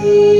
oh